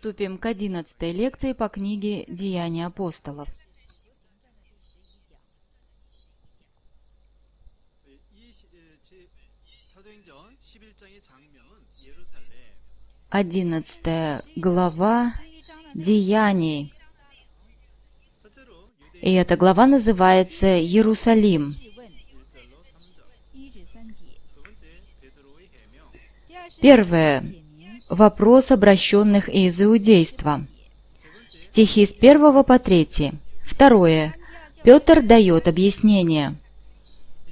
приступим к одиннадцатой лекции по книге «Деяния апостолов». Одиннадцатая глава Деяний. И эта глава называется «Иерусалим». Первое. Вопрос обращенных из иудейства. Стихи с 1 по 3. Второе. Петр дает объяснение.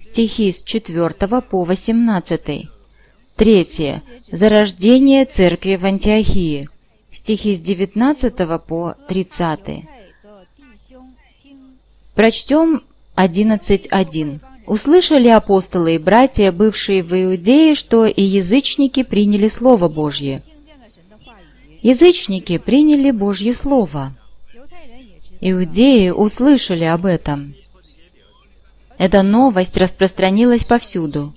Стихи с 4 по 18. Третье. Зарождение церкви в Антиохии. Стихи с 19 по 30. Прочтем 11.1. Услышали апостолы и братья, бывшие в Иудее, что и язычники приняли Слово Божье. Язычники приняли Божье Слово. Иудеи услышали об этом. Эта новость распространилась повсюду.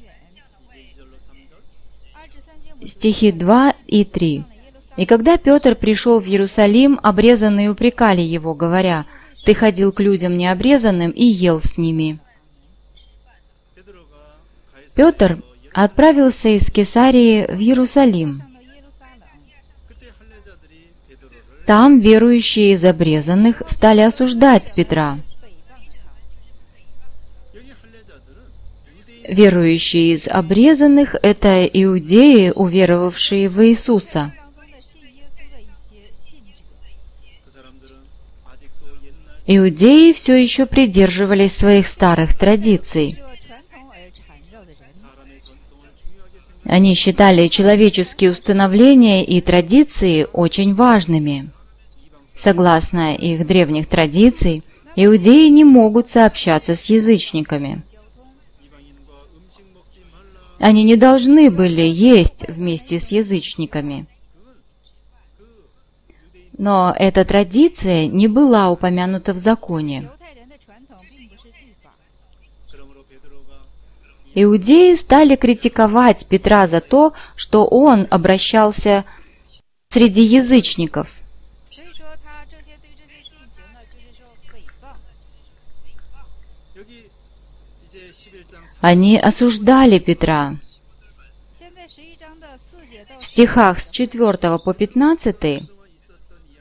Стихи 2 и 3. «И когда Петр пришел в Иерусалим, обрезанные упрекали его, говоря, «Ты ходил к людям необрезанным и ел с ними». Петр отправился из Кесарии в Иерусалим. Там верующие из обрезанных стали осуждать Петра. Верующие из обрезанных – это иудеи, уверовавшие в Иисуса. Иудеи все еще придерживались своих старых традиций – Они считали человеческие установления и традиции очень важными. Согласно их древних традиций, иудеи не могут сообщаться с язычниками. Они не должны были есть вместе с язычниками. Но эта традиция не была упомянута в законе. Иудеи стали критиковать Петра за то, что он обращался среди язычников. Они осуждали Петра. В стихах с 4 по 15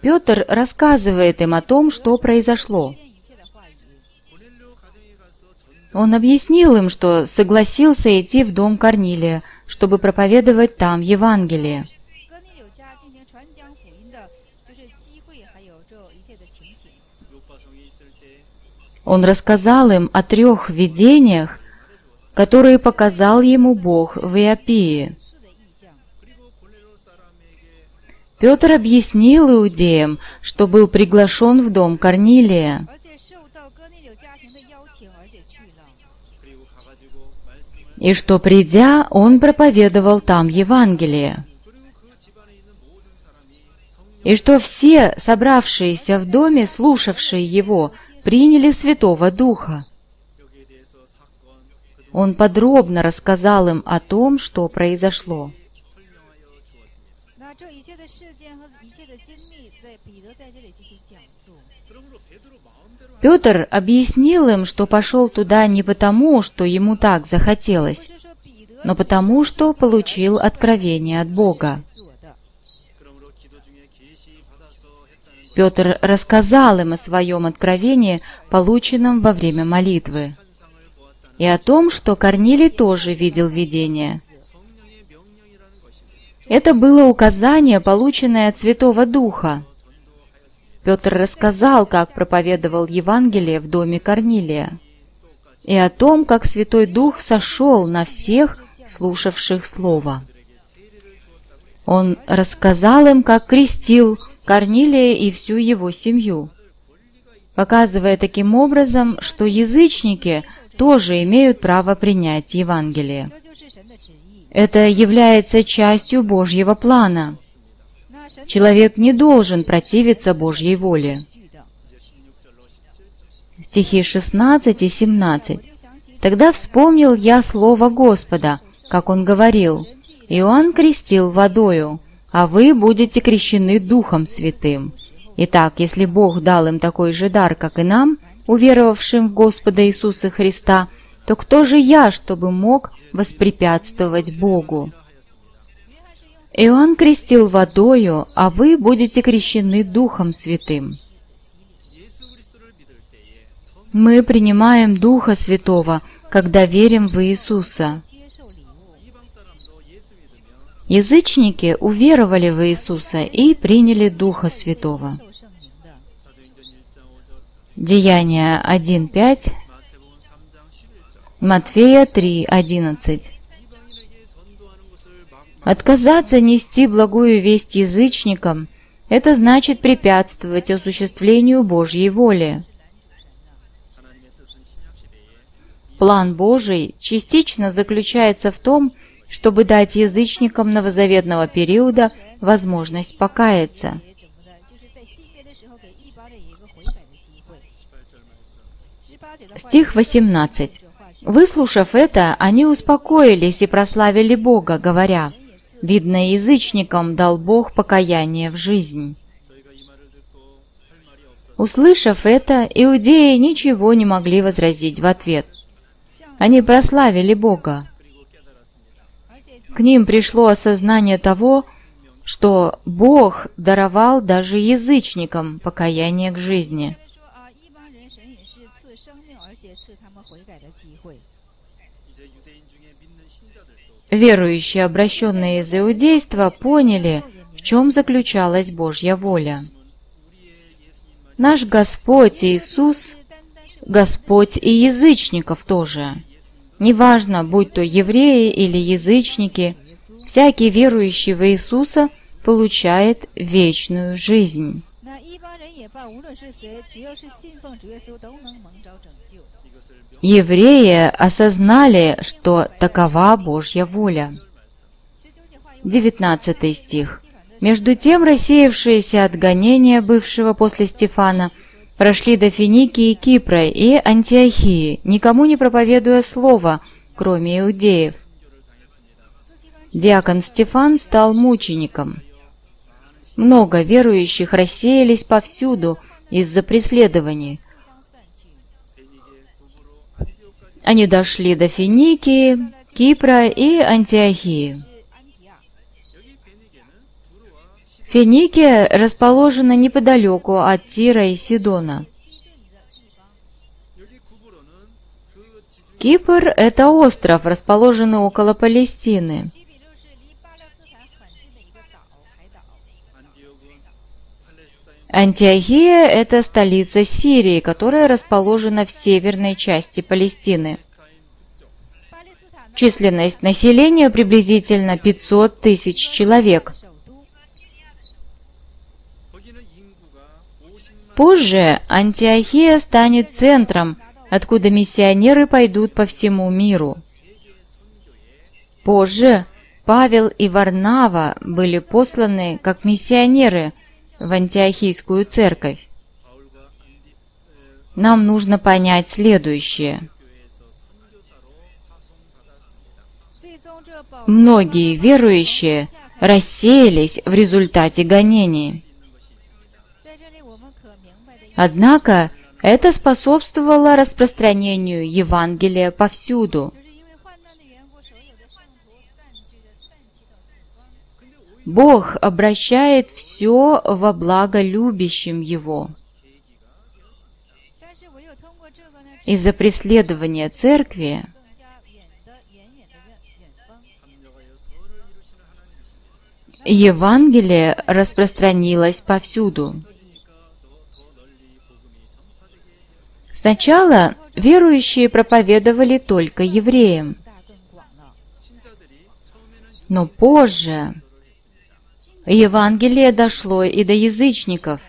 Петр рассказывает им о том, что произошло. Он объяснил им, что согласился идти в дом Корнилия, чтобы проповедовать там Евангелие. Он рассказал им о трех видениях, которые показал ему Бог в Иопии. Петр объяснил иудеям, что был приглашен в дом Корнилия. И что, придя, он проповедовал там Евангелие, и что все, собравшиеся в доме, слушавшие его, приняли Святого Духа. Он подробно рассказал им о том, что произошло. Петр объяснил им, что пошел туда не потому, что ему так захотелось, но потому, что получил откровение от Бога. Петр рассказал им о своем откровении, полученном во время молитвы, и о том, что Корнилий тоже видел видение. Это было указание, полученное от Святого Духа. Петр рассказал, как проповедовал Евангелие в доме Корнилия, и о том, как Святой Дух сошел на всех, слушавших Слово. Он рассказал им, как крестил Корнилия и всю его семью, показывая таким образом, что язычники тоже имеют право принять Евангелие. Это является частью Божьего плана – Человек не должен противиться Божьей воле. Стихи 16 и 17. «Тогда вспомнил я слово Господа, как он говорил, Иоанн крестил водою, а вы будете крещены Духом Святым. Итак, если Бог дал им такой же дар, как и нам, уверовавшим в Господа Иисуса Христа, то кто же я, чтобы мог воспрепятствовать Богу? Иоанн крестил водою, а вы будете крещены Духом Святым. Мы принимаем Духа Святого, когда верим в Иисуса. Язычники уверовали в Иисуса и приняли Духа Святого. Деяния 1.5, Матфея 3.11 Отказаться нести благую весть язычникам – это значит препятствовать осуществлению Божьей воли. План Божий частично заключается в том, чтобы дать язычникам новозаветного периода возможность покаяться. Стих 18. Выслушав это, они успокоились и прославили Бога, говоря, «Видно, язычникам дал Бог покаяние в жизнь». Услышав это, иудеи ничего не могли возразить в ответ – они прославили Бога. К ним пришло осознание того, что Бог даровал даже язычникам покаяние к жизни. Верующие, обращенные из иудейства, поняли, в чем заключалась Божья воля. Наш Господь Иисус – Господь и язычников тоже – Неважно, будь то евреи или язычники, всякий верующий в Иисуса получает вечную жизнь. Евреи осознали, что такова Божья воля. 19 стих. Между тем рассеявшиеся от гонения бывшего после Стефана – прошли до Финикии, Кипра и Антиохии, никому не проповедуя слова, кроме иудеев. Диакон Стефан стал мучеником. Много верующих рассеялись повсюду из-за преследований. Они дошли до Финикии, Кипра и Антиохии. Финикия расположена неподалеку от Тира и Сидона. Кипр – это остров, расположенный около Палестины. Антиохия – это столица Сирии, которая расположена в северной части Палестины. Численность населения приблизительно 500 тысяч человек – Позже Антиохия станет центром, откуда миссионеры пойдут по всему миру. Позже Павел и Варнава были посланы как миссионеры в Антиохийскую церковь. Нам нужно понять следующее. Многие верующие рассеялись в результате гонений. Однако это способствовало распространению Евангелия повсюду. Бог обращает все во благо любящим Его. Из-за преследования церкви Евангелие распространилось повсюду. Сначала верующие проповедовали только евреям, но позже Евангелие дошло и до язычников.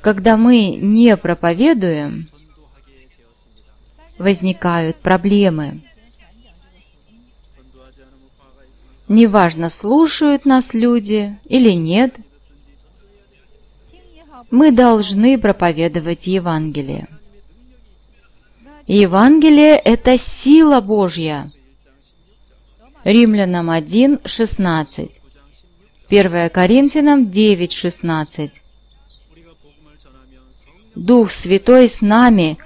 Когда мы не проповедуем, возникают проблемы. Неважно, слушают нас люди или нет – мы должны проповедовать Евангелие. Евангелие – это сила Божья. Римлянам 1, 16. 1 Коринфянам 9, 16. Дух Святой с нами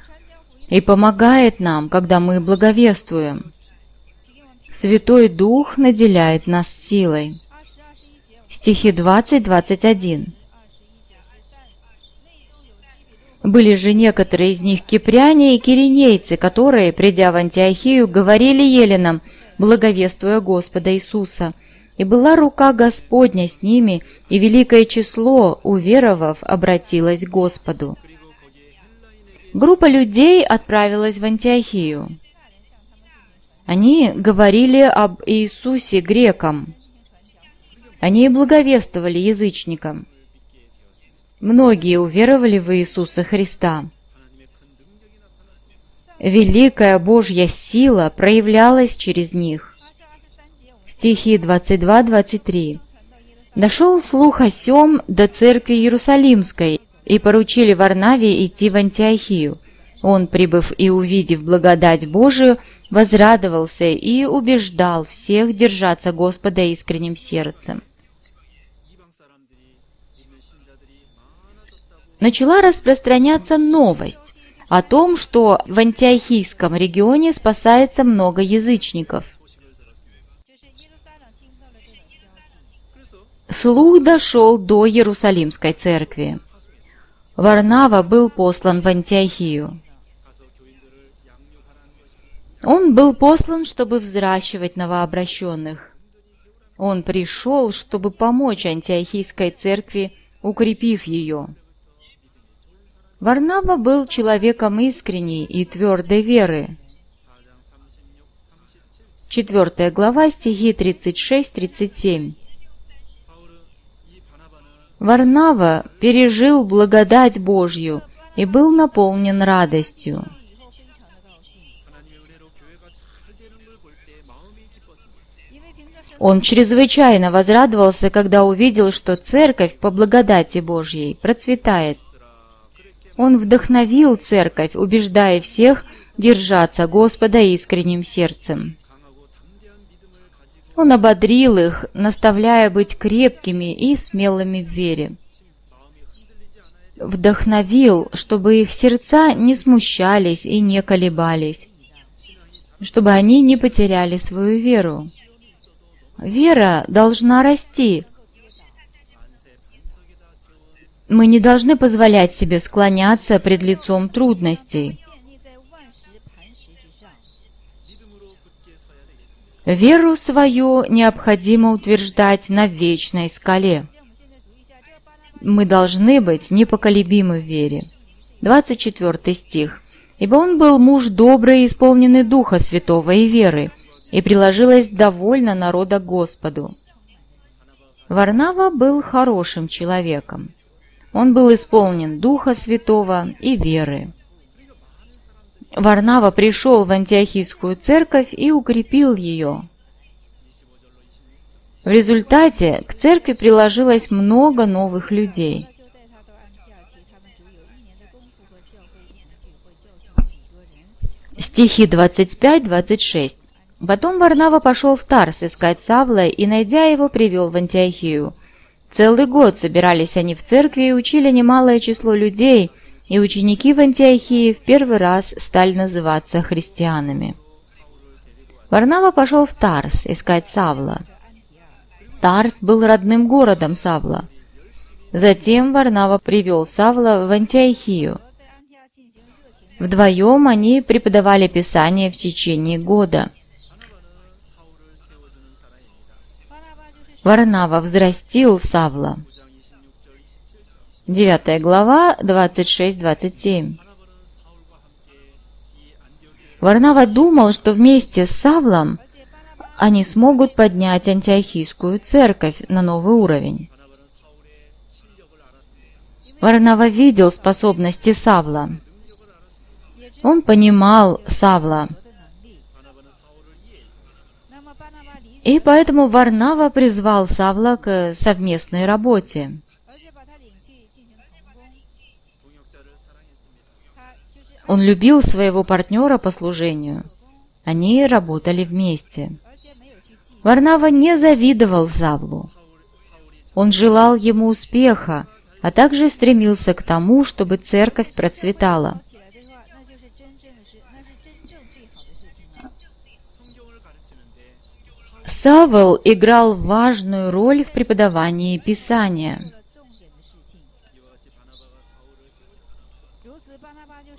и помогает нам, когда мы благовествуем. Святой Дух наделяет нас силой. Стихи 20-21. Были же некоторые из них кипряне и киринейцы, которые, придя в Антиохию, говорили еленам, благовествуя Господа Иисуса. И была рука Господня с ними, и великое число, уверовав, обратилось к Господу. Группа людей отправилась в Антиохию. Они говорили об Иисусе грекам. Они благовествовали язычникам. Многие уверовали в Иисуса Христа. Великая Божья сила проявлялась через них. Стихи 22-23. Дошел слух о сем до церкви Иерусалимской, и поручили Варнаве идти в Антиохию. Он, прибыв и увидев благодать Божию, возрадовался и убеждал всех держаться Господа искренним сердцем. начала распространяться новость о том, что в антиохийском регионе спасается много язычников. Слух дошел до Иерусалимской церкви. Варнава был послан в Антиохию. Он был послан, чтобы взращивать новообращенных. Он пришел, чтобы помочь Антиохийской церкви, укрепив ее. Варнава был человеком искренней и твердой веры. Четвертая глава, стихи 36-37. Варнава пережил благодать Божью и был наполнен радостью. Он чрезвычайно возрадовался, когда увидел, что церковь по благодати Божьей процветает – он вдохновил церковь, убеждая всех держаться Господа искренним сердцем. Он ободрил их, наставляя быть крепкими и смелыми в вере. Вдохновил, чтобы их сердца не смущались и не колебались, чтобы они не потеряли свою веру. Вера должна расти, мы не должны позволять себе склоняться пред лицом трудностей. Веру свою необходимо утверждать на вечной скале. Мы должны быть непоколебимы в вере. 24 стих. «Ибо он был муж добрый исполненный Духа Святого и веры, и приложилось довольно народа Господу». Варнава был хорошим человеком. Он был исполнен Духа Святого и веры. Варнава пришел в Антиохийскую церковь и укрепил ее. В результате к церкви приложилось много новых людей. Стихи 25-26. Потом Варнава пошел в Тарс искать Савла и, найдя его, привел в Антиохию. Целый год собирались они в церкви и учили немалое число людей, и ученики в Антиохии в первый раз стали называться христианами. Варнава пошел в Тарс искать Савла. Тарс был родным городом Савла. Затем Варнава привел Савла в Антиохию. Вдвоем они преподавали Писание в течение года – Варнава взрастил Савла. 9 глава, 26-27. Варнава думал, что вместе с Савлом они смогут поднять антиохийскую церковь на новый уровень. Варнава видел способности Савла. Он понимал Савла – И поэтому Варнава призвал Савла к совместной работе. Он любил своего партнера по служению. Они работали вместе. Варнава не завидовал Савлу. Он желал ему успеха, а также стремился к тому, чтобы церковь процветала. Савел играл важную роль в преподавании Писания.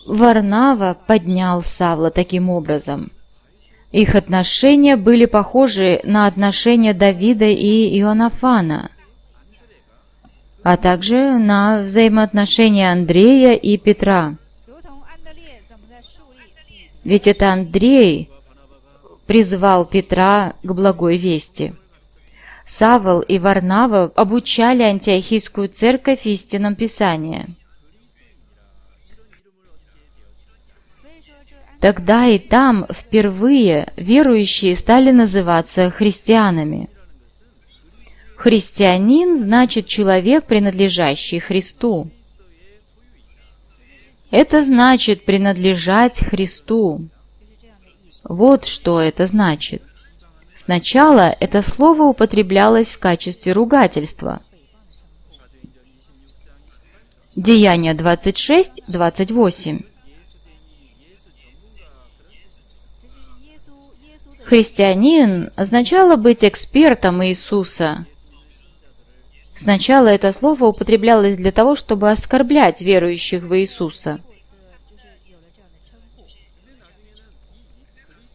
Варнава поднял Савла таким образом. Их отношения были похожи на отношения Давида и Ионафана, а также на взаимоотношения Андрея и Петра. Ведь это Андрей призвал Петра к благой вести. Савол и Варнава обучали антиохийскую церковь истинам Писания. Тогда и там впервые верующие стали называться христианами. Христианин значит человек, принадлежащий Христу. Это значит принадлежать Христу. Вот что это значит. Сначала это слово употреблялось в качестве ругательства. Деяние 26-28. Христианин означало быть экспертом Иисуса. Сначала это слово употреблялось для того, чтобы оскорблять верующих в Иисуса.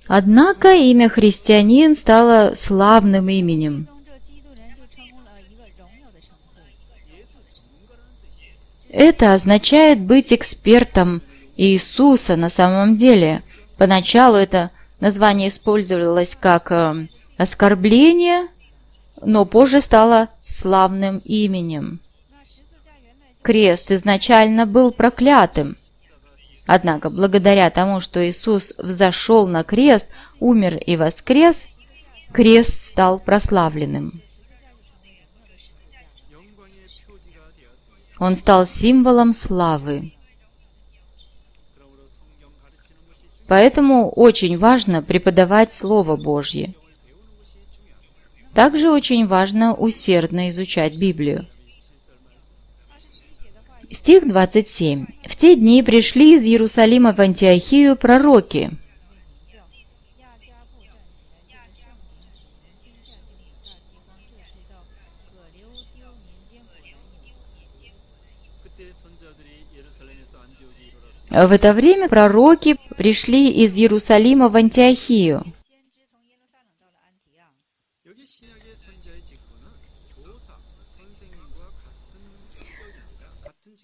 Однако имя христианин стало славным именем. Это означает быть экспертом Иисуса на самом деле. Поначалу это название использовалось как э, оскорбление, но позже стало славным именем. Крест изначально был проклятым, Однако, благодаря тому, что Иисус взошел на крест, умер и воскрес, крест стал прославленным. Он стал символом славы. Поэтому очень важно преподавать Слово Божье. Также очень важно усердно изучать Библию. Стих 27. «В те дни пришли из Иерусалима в Антиохию пророки». В это время пророки пришли из Иерусалима в Антиохию.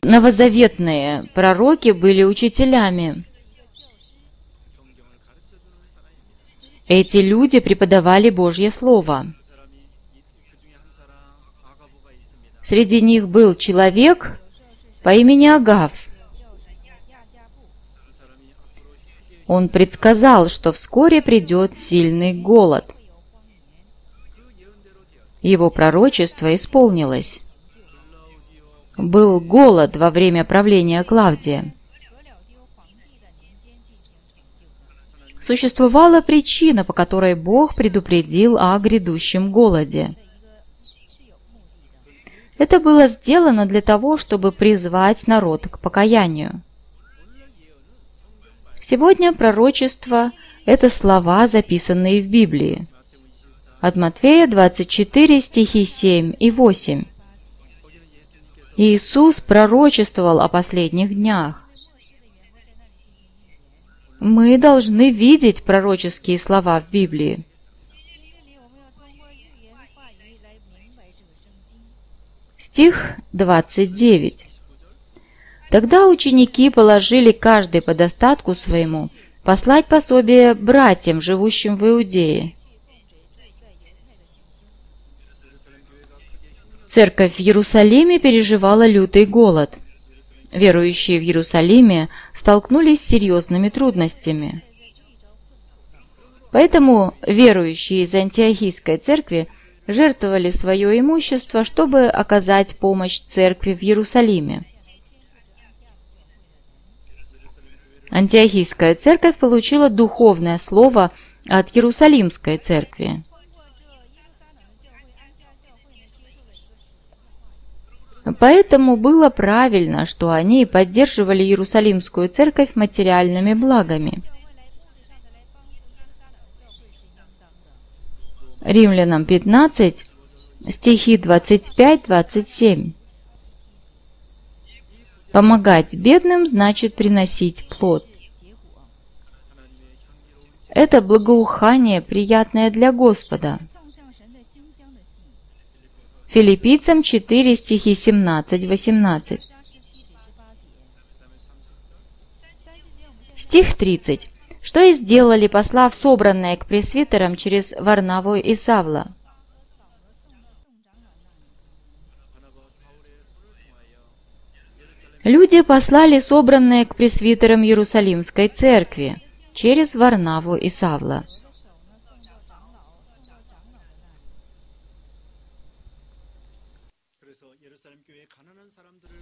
Новозаветные пророки были учителями. Эти люди преподавали Божье Слово. Среди них был человек по имени Агав. Он предсказал, что вскоре придет сильный голод. Его пророчество исполнилось был голод во время правления Клавдия. Существовала причина, по которой Бог предупредил о грядущем голоде. Это было сделано для того, чтобы призвать народ к покаянию. Сегодня пророчество – это слова, записанные в Библии. От Матфея 24 стихи 7 и 8. Иисус пророчествовал о последних днях. Мы должны видеть пророческие слова в Библии. Стих 29. Тогда ученики положили каждый по достатку своему послать пособие братьям, живущим в Иудее. Церковь в Иерусалиме переживала лютый голод. Верующие в Иерусалиме столкнулись с серьезными трудностями. Поэтому верующие из Антиохийской церкви жертвовали свое имущество, чтобы оказать помощь церкви в Иерусалиме. Антиохийская церковь получила духовное слово от Иерусалимской церкви. Поэтому было правильно, что они поддерживали Иерусалимскую церковь материальными благами. Римлянам 15, стихи 25-27. Помогать бедным значит приносить плод. Это благоухание, приятное для Господа. Филиппийцам 4 стихи 17-18. Стих 30. Что и сделали, послав собранное к пресвитерам через Варнаву и Савла. Люди послали собранное к пресвитерам Иерусалимской церкви через Варнаву и Савла.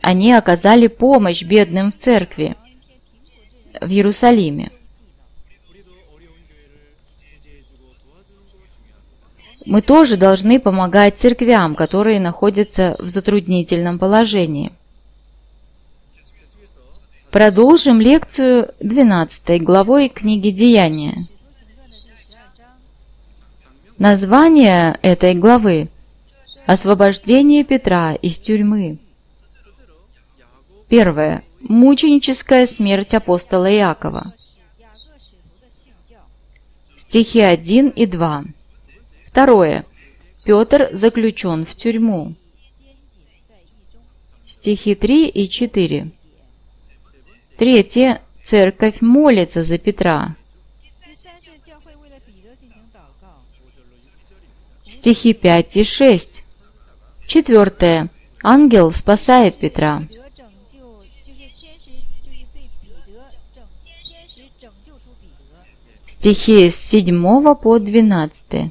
Они оказали помощь бедным в церкви в Иерусалиме. Мы тоже должны помогать церквям, которые находятся в затруднительном положении. Продолжим лекцию 12 главой книги «Деяния». Название этой главы – «Освобождение Петра из тюрьмы». Первое. Мученическая смерть апостола Иакова. Стихи 1 и 2. Второе. Петр заключен в тюрьму. Стихи 3 и 4. Третье. Церковь молится за Петра. Стихи 5 и 6. Четвертое. Ангел спасает Петра. Стихи с 7 по 12.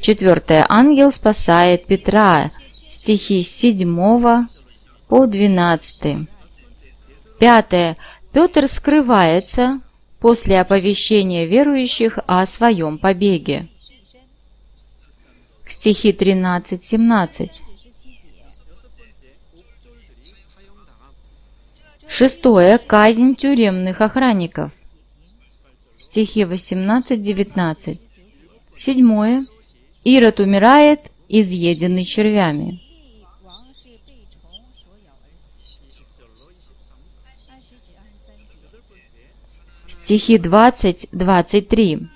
Четвертое. Ангел спасает Петра. Стихи с 7 по 12. Пятое. Петр скрывается после оповещения верующих о своем побеге. Стихи 13-17. Шестое. Казнь тюремных охранников. Стихи 18-19. Седьмое. Ирод умирает, изъеденный червями. Стихи 20-23.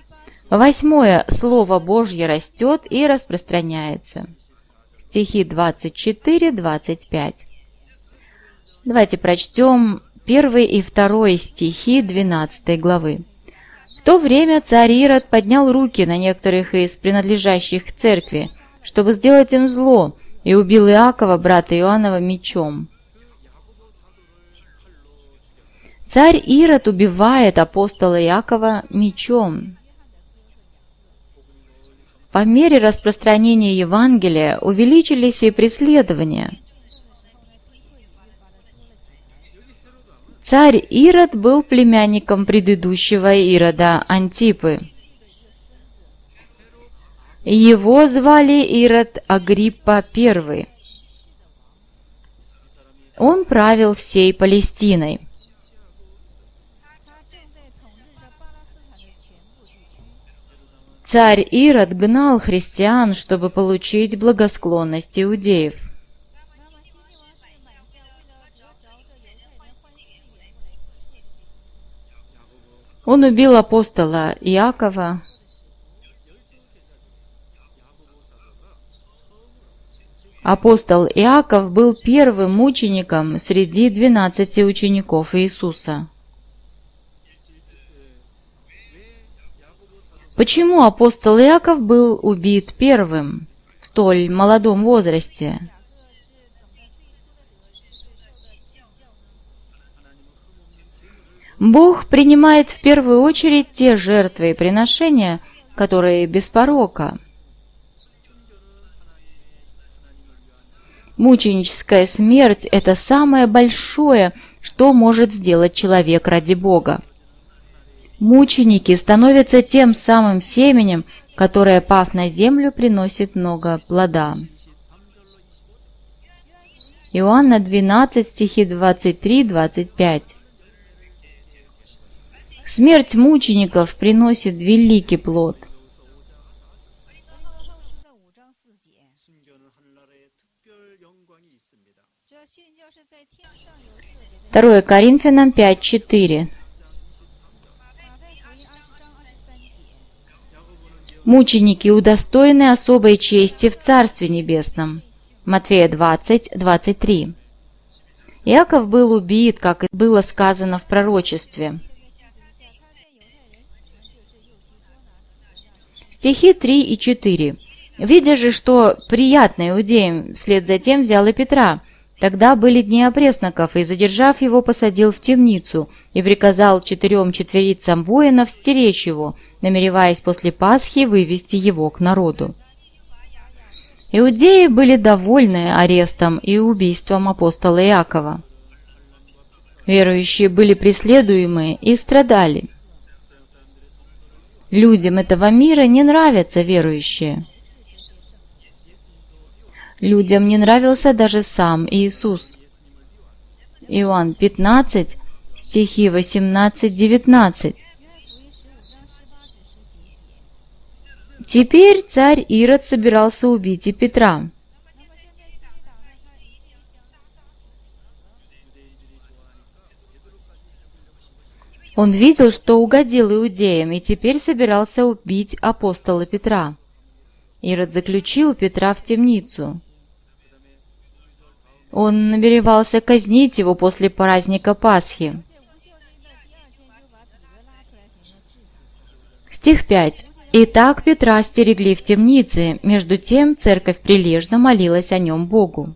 Восьмое. Слово Божье растет и распространяется. Стихи 24-25. Давайте прочтем первый и второй стихи 12 главы. В то время царь Ирод поднял руки на некоторых из принадлежащих к церкви, чтобы сделать им зло, и убил Иакова, брата Иоаннова, мечом. Царь Ирод убивает апостола Иакова мечом. По мере распространения Евангелия увеличились и преследования – Царь Ирод был племянником предыдущего Ирода Антипы. Его звали Ирод Агриппа I. Он правил всей Палестиной. Царь Ирод гнал христиан, чтобы получить благосклонность иудеев. Он убил апостола Иакова, Апостол Иаков был первым мучеником среди двенадцати учеников Иисуса. Почему апостол Иаков был убит первым в столь молодом возрасте? Бог принимает в первую очередь те жертвы и приношения, которые без порока. Мученическая смерть – это самое большое, что может сделать человек ради Бога. Мученики становятся тем самым семенем, которое, пав на землю, приносит много плода. Иоанна 12, стихи 23-25 Смерть мучеников приносит великий плод. Второе Коринфянам 5.4 Мученики удостоены особой чести в Царстве Небесном. Матфея 20.23 Иаков был убит, как было сказано в пророчестве. Стихи 3 и 4. «Видя же, что приятно иудеям, вслед за тем взял и Петра. Тогда были дни опресноков, и, задержав его, посадил в темницу, и приказал четырем четверицам воинов стеречь его, намереваясь после Пасхи вывести его к народу». Иудеи были довольны арестом и убийством апостола Иакова. Верующие были преследуемы и страдали. Людям этого мира не нравятся верующие. Людям не нравился даже сам Иисус. Иоанн 15, стихи 18-19. Теперь царь Ирод собирался убить и Петра. Он видел, что угодил иудеям, и теперь собирался убить апостола Петра. Ирод заключил Петра в темницу. Он намеревался казнить его после праздника Пасхи. Стих 5. «Итак Петра стерегли в темнице, между тем церковь прилежно молилась о нем Богу».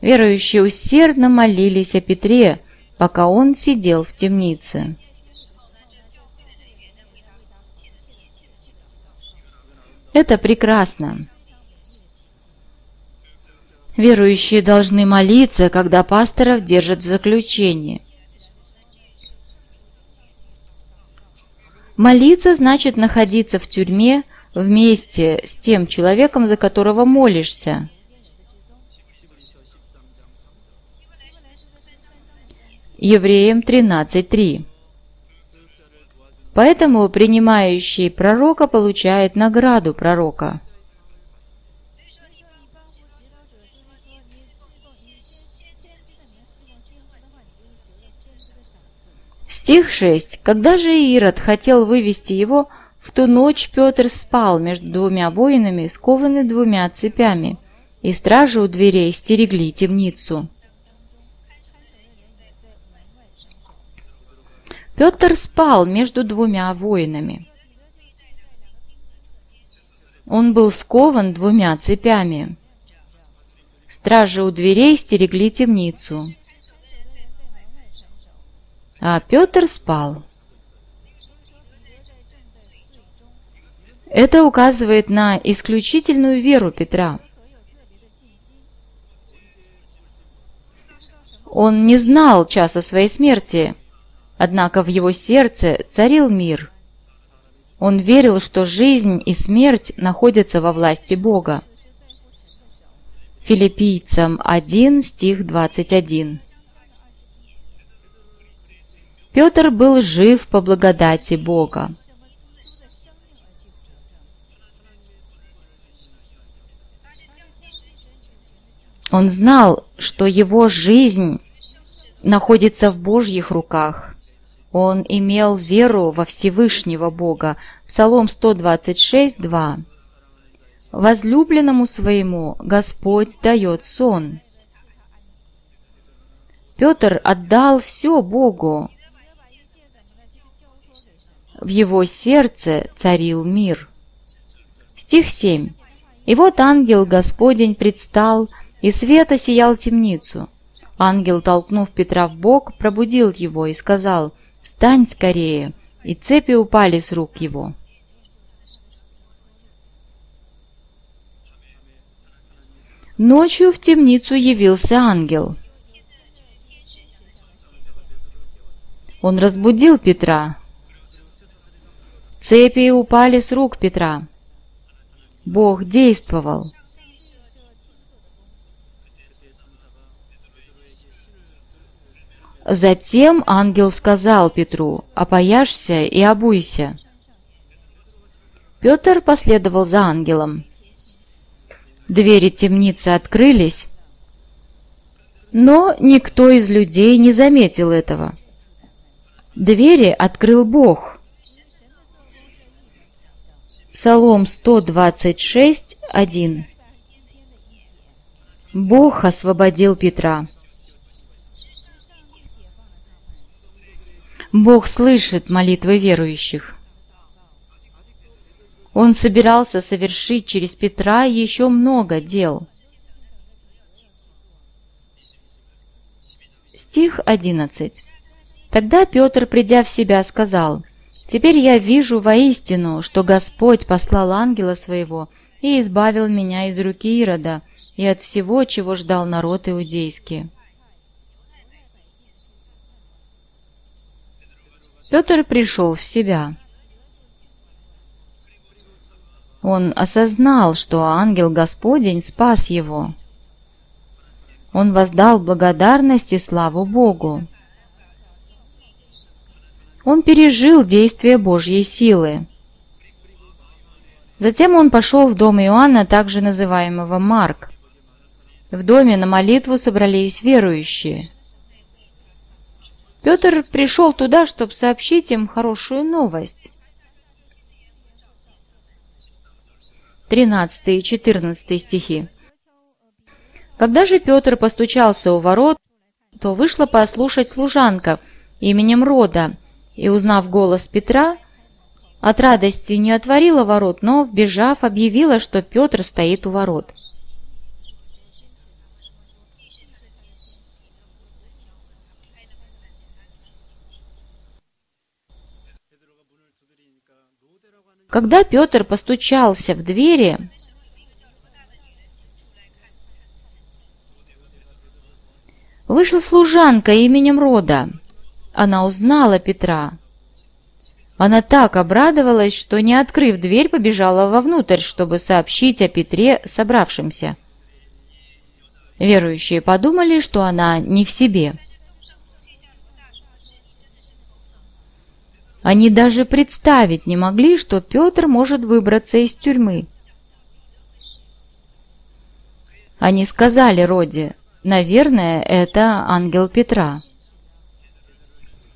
Верующие усердно молились о Петре, пока он сидел в темнице. Это прекрасно. Верующие должны молиться, когда пасторов держат в заключении. Молиться значит находиться в тюрьме вместе с тем человеком, за которого молишься. Евреям 13.3. Поэтому принимающий пророка получает награду пророка. Стих 6. Когда же Ирод хотел вывести его, в ту ночь Петр спал между двумя воинами, скованный двумя цепями, и стражи у дверей стерегли темницу. Петр спал между двумя воинами. Он был скован двумя цепями. Стражи у дверей стерегли темницу. А Петр спал. Это указывает на исключительную веру Петра. Он не знал часа своей смерти, Однако в его сердце царил мир. Он верил, что жизнь и смерть находятся во власти Бога. Филиппийцам 1, стих 21. Петр был жив по благодати Бога. Он знал, что его жизнь находится в Божьих руках, он имел веру во Всевышнего Бога. Псалом 126, 2. Возлюбленному своему Господь дает сон. Петр отдал все Богу. В его сердце царил мир. Стих 7. И вот ангел Господень предстал, и свет осиял темницу. Ангел, толкнув Петра в бок, пробудил его и сказал, «Встань скорее!» И цепи упали с рук его. Ночью в темницу явился ангел. Он разбудил Петра. Цепи упали с рук Петра. Бог действовал. Затем ангел сказал Петру, «Опояшься и обуйся». Петр последовал за ангелом. Двери темницы открылись, но никто из людей не заметил этого. Двери открыл Бог. Псалом 126, 1 Бог освободил Петра. Бог слышит молитвы верующих. Он собирался совершить через Петра еще много дел. Стих 11. Тогда Петр, придя в себя, сказал, «Теперь я вижу воистину, что Господь послал ангела своего и избавил меня из руки Ирода и от всего, чего ждал народ иудейский». Петр пришел в себя. Он осознал, что ангел Господень спас его. Он воздал благодарность и славу Богу. Он пережил действие Божьей силы. Затем он пошел в дом Иоанна, также называемого Марк. В доме на молитву собрались верующие. Петр пришел туда, чтобы сообщить им хорошую новость. 13 и 14 стихи. Когда же Петр постучался у ворот, то вышла послушать служанка именем Рода, и, узнав голос Петра, от радости не отворила ворот, но, вбежав, объявила, что Петр стоит у ворот. Когда Петр постучался в двери, вышла служанка именем Рода. Она узнала Петра. Она так обрадовалась, что, не открыв дверь, побежала вовнутрь, чтобы сообщить о Петре собравшимся. Верующие подумали, что она не в себе. Они даже представить не могли, что Петр может выбраться из тюрьмы. Они сказали Роде, наверное, это ангел Петра.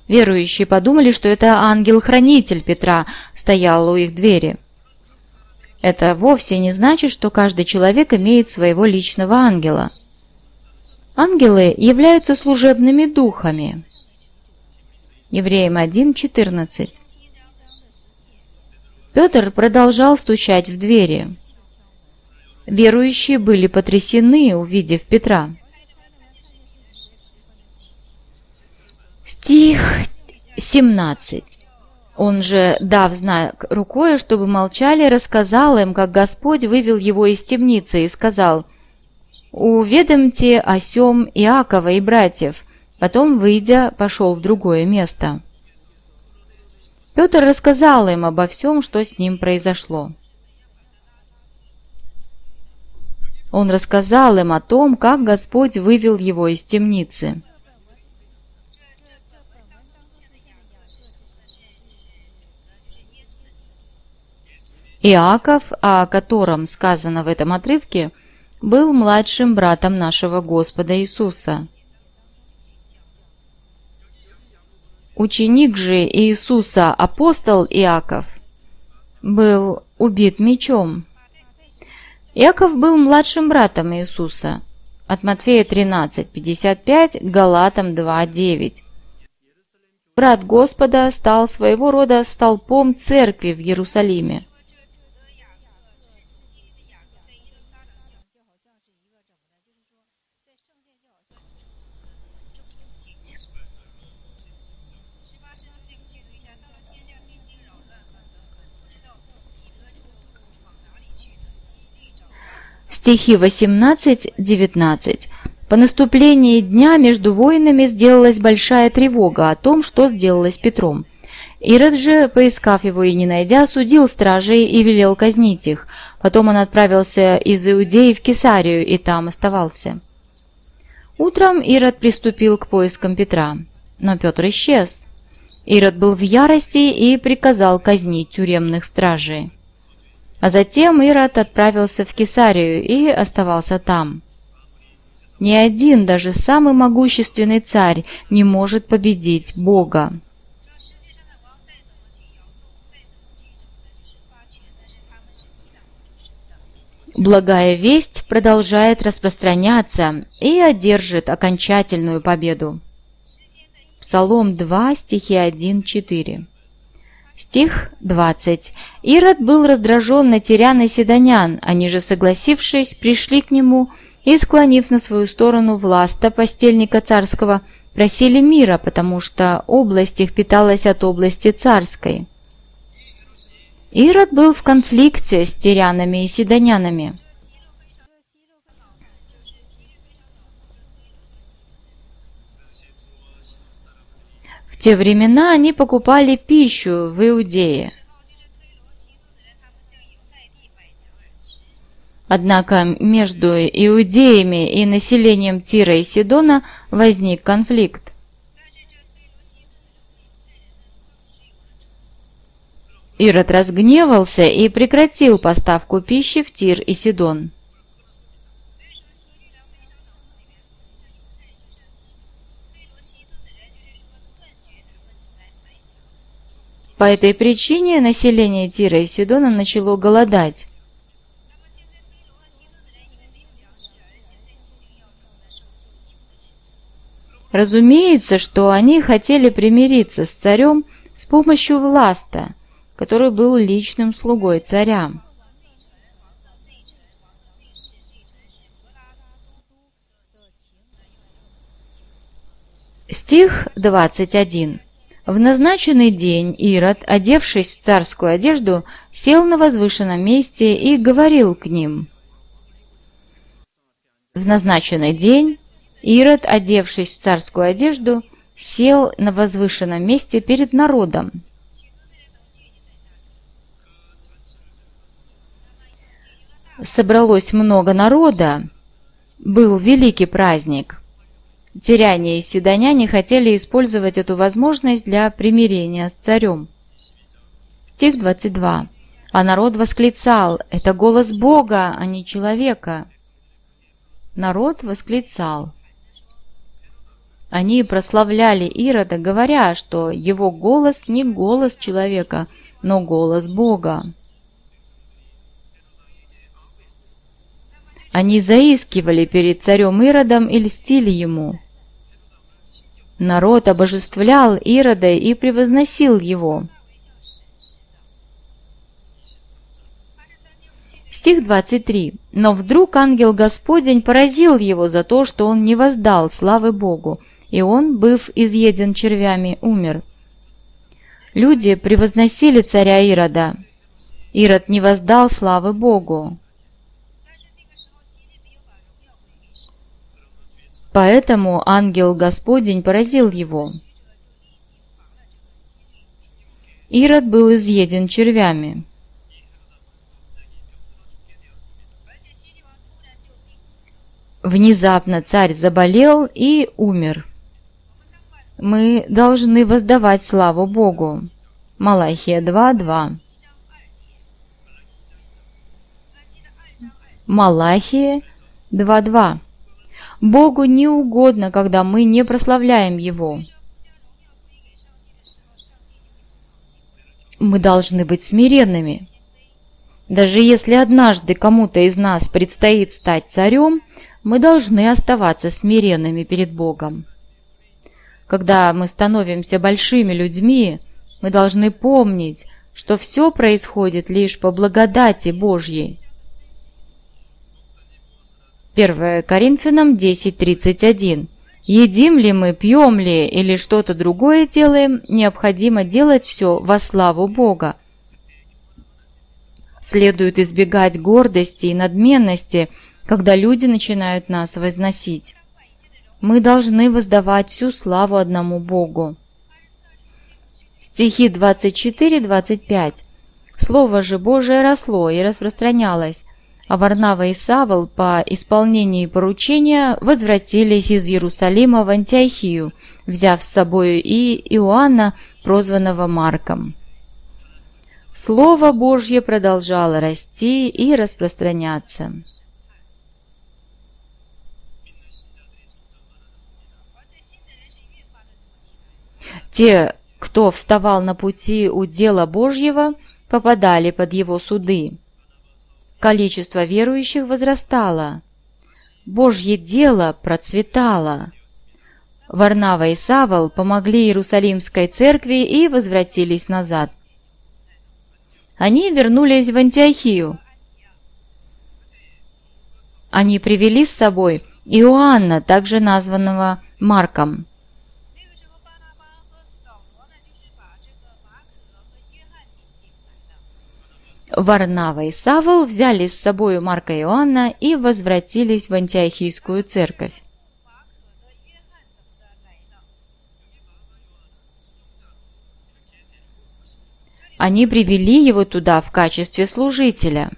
Верующие подумали, что это ангел-хранитель Петра стоял у их двери. Это вовсе не значит, что каждый человек имеет своего личного ангела. Ангелы являются служебными духами. Евреям 1.14. Петр продолжал стучать в двери. Верующие были потрясены, увидев Петра. Стих 17. Он же, дав знак рукой, чтобы молчали, рассказал им, как Господь вывел его из темницы и сказал, «Уведомьте о сем Иакова и братьев, Потом, выйдя, пошел в другое место. Петр рассказал им обо всем, что с ним произошло. Он рассказал им о том, как Господь вывел его из темницы. Иаков, о котором сказано в этом отрывке, был младшим братом нашего Господа Иисуса. Ученик же Иисуса, апостол Иаков, был убит мечом. Иаков был младшим братом Иисуса. От Матфея 13:55 Галатам 2:9. Брат Господа стал своего рода столпом церкви в Иерусалиме. Стихи 18-19. По наступлении дня между воинами сделалась большая тревога о том, что сделалось Петром. Ирод же, поискав его и не найдя, судил стражей и велел казнить их. Потом он отправился из Иудеи в Кесарию и там оставался. Утром Ирод приступил к поискам Петра, но Петр исчез. Ирод был в ярости и приказал казнить тюремных стражей. А затем Ирод отправился в Кесарию и оставался там. Ни один, даже самый могущественный царь не может победить Бога. Благая весть продолжает распространяться и одержит окончательную победу. Псалом 2, стихи 1-4. Стих 20. Ирод был раздражен на Тирян и Седонян, они же, согласившись, пришли к нему и, склонив на свою сторону власта постельника царского, просили мира, потому что область их питалась от области царской. Ирод был в конфликте с тирянами и седонянами. Те времена они покупали пищу в Иудее. Однако между иудеями и населением Тира и Сидона возник конфликт. Ирод разгневался и прекратил поставку пищи в Тир и Сидон. По этой причине население Тира и Сидона начало голодать. Разумеется, что они хотели примириться с царем с помощью власта, который был личным слугой царя. Стих 21. В назначенный день Ирод, одевшись в царскую одежду, сел на возвышенном месте и говорил к ним. В назначенный день Ирод, одевшись в царскую одежду, сел на возвышенном месте перед народом. Собралось много народа, был великий праздник. Тиряне и седоняне хотели использовать эту возможность для примирения с царем. Стих 22. А народ восклицал, «Это голос Бога, а не человека». Народ восклицал. Они прославляли Ирода, говоря, что его голос не голос человека, но голос Бога. Они заискивали перед царем Иродом и льстили ему. Народ обожествлял Ирода и превозносил его. Стих 23. «Но вдруг ангел Господень поразил его за то, что он не воздал славы Богу, и он, быв изъеден червями, умер. Люди превозносили царя Ирода. Ирод не воздал славы Богу. Поэтому ангел Господень поразил его. Ирод был изъеден червями. Внезапно царь заболел и умер мы должны воздавать славу Богу. Малахия 2.2 Малахия 2.2 Богу не угодно, когда мы не прославляем Его. Мы должны быть смиренными. Даже если однажды кому-то из нас предстоит стать царем, мы должны оставаться смиренными перед Богом. Когда мы становимся большими людьми, мы должны помнить, что все происходит лишь по благодати Божьей. 1 Коринфянам 10.31 Едим ли мы, пьем ли или что-то другое делаем, необходимо делать все во славу Бога. Следует избегать гордости и надменности, когда люди начинают нас возносить мы должны воздавать всю славу одному Богу. Стихи 24-25. Слово же Божие росло и распространялось, а Варнава и Савл по исполнении поручения возвратились из Иерусалима в Антиохию, взяв с собой и Иоанна, прозванного Марком. Слово Божье продолжало расти и распространяться. Те, кто вставал на пути у дела Божьего, попадали под его суды. Количество верующих возрастало. Божье дело процветало. Варнава и Савол помогли Иерусалимской церкви и возвратились назад. Они вернулись в Антиохию. Они привели с собой Иоанна, также названного Марком. Варнава и Савл взяли с собой Марка Иоанна и возвратились в Антиохийскую церковь. Они привели его туда в качестве служителя.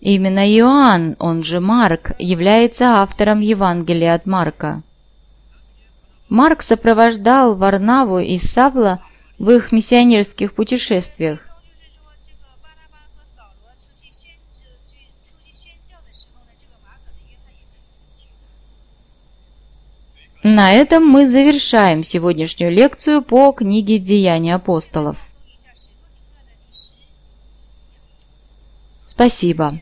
Именно Иоанн, он же Марк, является автором Евангелия от Марка. Марк сопровождал Варнаву и Савла в их миссионерских путешествиях. На этом мы завершаем сегодняшнюю лекцию по книге «Деяния апостолов». Спасибо.